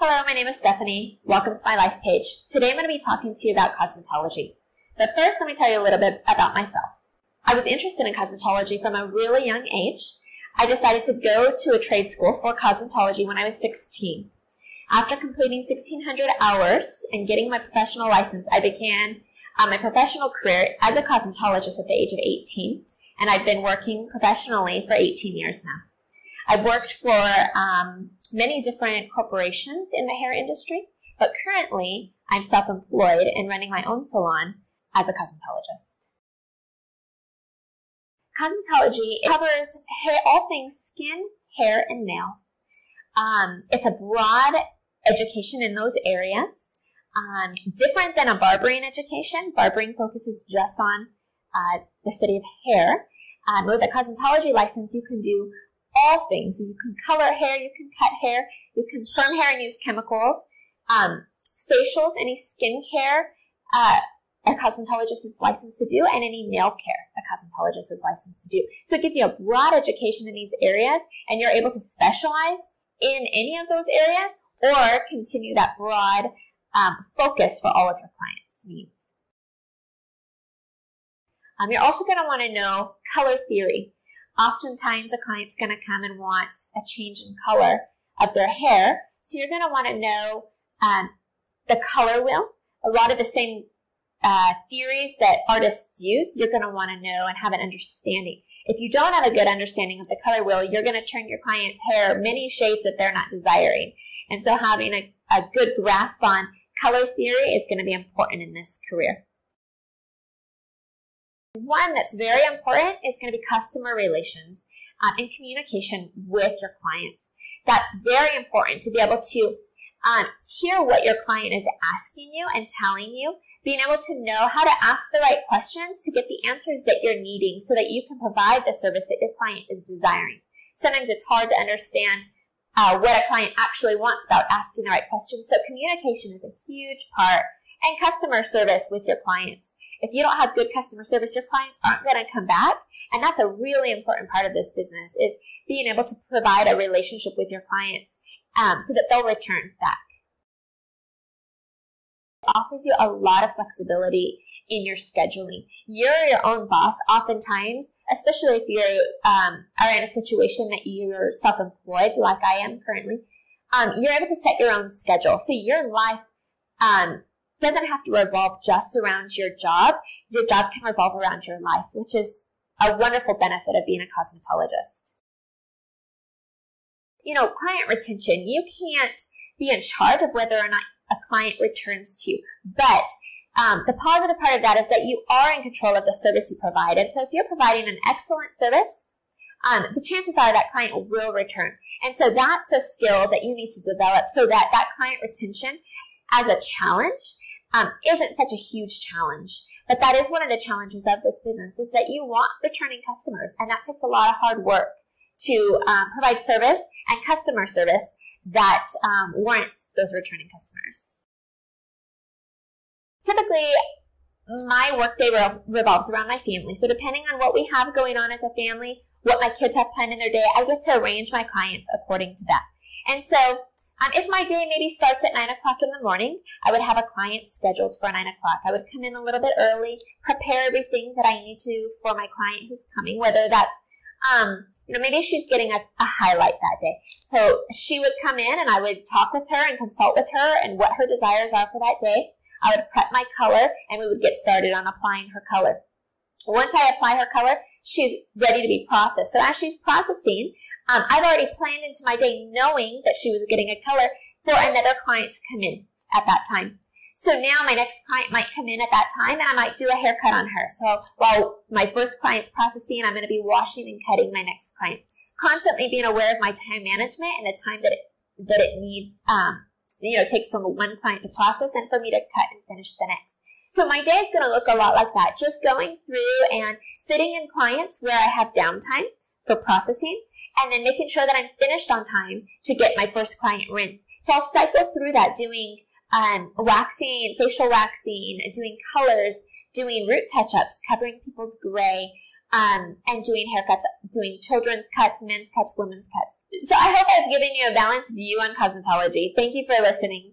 Hello, my name is Stephanie. Welcome to my life page. Today I'm going to be talking to you about cosmetology. But first, let me tell you a little bit about myself. I was interested in cosmetology from a really young age. I decided to go to a trade school for cosmetology when I was 16. After completing 1600 hours and getting my professional license, I began uh, my professional career as a cosmetologist at the age of 18, and I've been working professionally for 18 years now. I've worked for um, many different corporations in the hair industry, but currently I'm self-employed and running my own salon as a cosmetologist. Cosmetology covers hair, all things skin, hair, and nails. Um, it's a broad education in those areas. Um, different than a barbering education. Barbering focuses just on uh, the study of hair. Um, with a cosmetology license, you can do all things. You can color hair, you can cut hair, you can perm hair and use chemicals. Um, facials, any skincare, uh, a cosmetologist is licensed to do, and any nail care, a cosmetologist is licensed to do. So it gives you a broad education in these areas, and you're able to specialize in any of those areas or continue that broad um, focus for all of your clients' needs. Um, you're also going to want to know color theory. Oftentimes, a client's going to come and want a change in color of their hair. So you're going to want to know um, the color wheel. A lot of the same uh, theories that artists use, you're going to want to know and have an understanding. If you don't have a good understanding of the color wheel, you're going to turn your client's hair many shades that they're not desiring. And so having a, a good grasp on color theory is going to be important in this career. One that's very important is going to be customer relations um, and communication with your clients. That's very important to be able to um, hear what your client is asking you and telling you, being able to know how to ask the right questions to get the answers that you're needing so that you can provide the service that your client is desiring. Sometimes it's hard to understand uh, what a client actually wants without asking the right questions. So communication is a huge part and customer service with your clients. If you don't have good customer service, your clients aren't going to come back. And that's a really important part of this business is being able to provide a relationship with your clients um, so that they'll return back. It offers you a lot of flexibility in your scheduling. You're your own boss oftentimes, especially if you um, are in a situation that you're self-employed like I am currently. Um, you're able to set your own schedule. So your life um, doesn't have to revolve just around your job. Your job can revolve around your life, which is a wonderful benefit of being a cosmetologist. You know, client retention, you can't be in charge of whether or not a client returns to you, but um, the positive part of that is that you are in control of the service you provide. And so if you're providing an excellent service, um, the chances are that client will return. And so that's a skill that you need to develop so that that client retention as a challenge um, isn't such a huge challenge. But that is one of the challenges of this business is that you want returning customers, and that takes a lot of hard work to um, provide service and customer service that um, warrants those returning customers. Typically, my workday revolves around my family. So depending on what we have going on as a family, what my kids have planned in their day, I get to arrange my clients according to that. And so um, if my day maybe starts at 9 o'clock in the morning, I would have a client scheduled for 9 o'clock. I would come in a little bit early, prepare everything that I need to for my client who's coming, whether that's, um, you know, maybe she's getting a, a highlight that day. So she would come in and I would talk with her and consult with her and what her desires are for that day. I would prep my color and we would get started on applying her color. Once I apply her color, she's ready to be processed. So as she's processing, um, I've already planned into my day knowing that she was getting a color for another client to come in at that time. So now my next client might come in at that time and I might do a haircut on her. So while my first client's processing, I'm going to be washing and cutting my next client. Constantly being aware of my time management and the time that it, that it needs, um, you know, takes from one client to process and for me to cut and finish the next. So my day is going to look a lot like that, just going through and fitting in clients where I have downtime for processing and then making sure that I'm finished on time to get my first client rinsed. So I'll cycle through that doing um, waxing, facial waxing, doing colors, doing root touch-ups, covering people's gray, um, and doing haircuts, doing children's cuts, men's cuts, women's cuts. So I hope I've given you a balanced view on cosmetology. Thank you for listening.